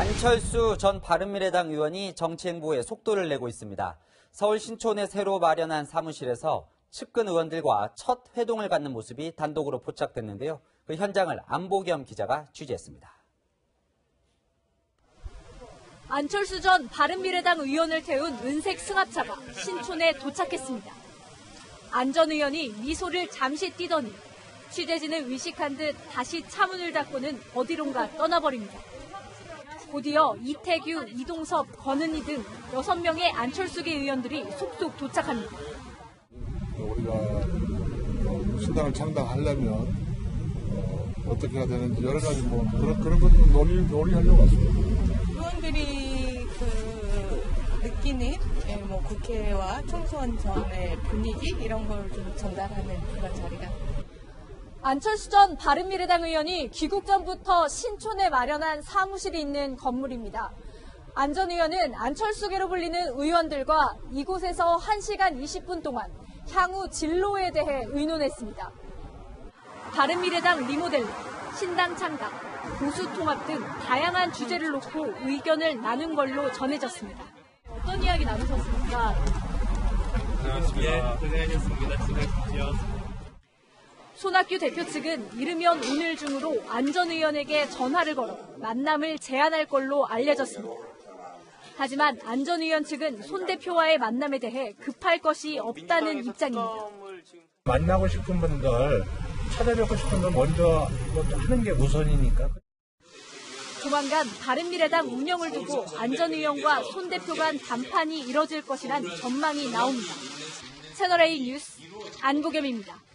안철수 전 바른미래당 의원이 정치 행보에 속도를 내고 있습니다. 서울 신촌에 새로 마련한 사무실에서 측근 의원들과 첫 회동을 갖는 모습이 단독으로 포착됐는데요. 그 현장을 안보겸 기자가 취재했습니다. 안철수 전 바른미래당 의원을 태운 은색 승합차가 신촌에 도착했습니다. 안 전 의원이 미소를 잠시 띠더니 취재진을 의식한 듯 다시 차문을 닫고는 어디론가 떠나버립니다. 곧이어 이태규, 이동섭, 권은희 등 6명의 안철수계 의원들이 속속 도착합니다. 우리가 어, 신당을 창당하려면 어, 떻게 해야 되는지 여러 가지 뭐 그런 그런 것도 논의 논의하려고 왔습니다. 의원들이 그 느끼는 예, 뭐 국회와 총선 전의 분위기 이런 걸 좀 전달하는 그런 자리가 안철수 전 바른미래당 의원이 귀국 전부터 신촌에 마련한 사무실이 있는 건물입니다. 안 전 의원은 안철수계로 불리는 의원들과 이곳에서 1시간 20분 동안 향후 진로에 대해 의논했습니다. 바른미래당 리모델링, 신당 창당, 보수 통합 등 다양한 주제를 놓고 의견을 나눈 걸로 전해졌습니다. 어떤 이야기 나누셨습니까? 손학규 대표 측은 이르면 오늘 중으로 안전 의원에게 전화를 걸어 만남을 제안할 걸로 알려졌습니다. 하지만 안전 의원 측은 손 대표와의 만남에 대해 급할 것이 없다는 입장입니다. 만나고 싶은 분들, 찾아뵙고 싶은 분 먼저 뭐 하는 게 우선이니까. 조만간 바른미래당 운영을 두고 안전 의원과 손 대표 간談판이 이뤄질 것이란 전망이 나옵니다. 채널A 뉴스 안보겸입니다.